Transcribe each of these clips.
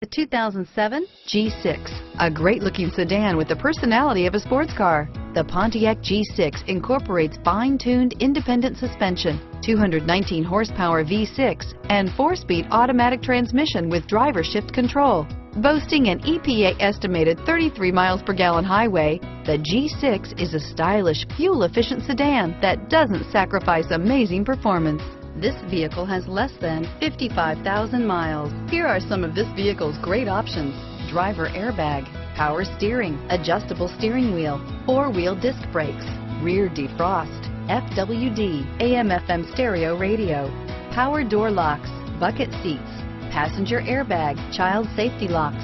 The 2007 G6, a great-looking sedan with the personality of a sports car. The Pontiac G6 incorporates fine-tuned independent suspension, 219 horsepower V6, and four-speed automatic transmission with driver shift control. Boasting an EPA estimated 33 miles per gallon highway, the G6 is a stylish, fuel-efficient sedan that doesn't sacrifice amazing performance. This vehicle has less than 55,000 miles. Here are some of this vehicle's great options. Driver airbag, power steering, adjustable steering wheel, four-wheel disc brakes, rear defrost, FWD, AM FM stereo radio, power door locks, bucket seats, passenger airbag, child safety locks,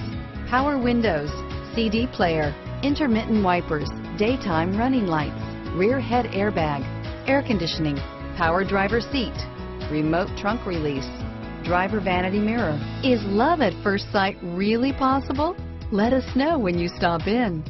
power windows, CD player, intermittent wipers, daytime running lights, rear head airbag, air conditioning, power driver seat, remote trunk release, driver vanity mirror. Is love at first sight really possible? Let us know when you stop in.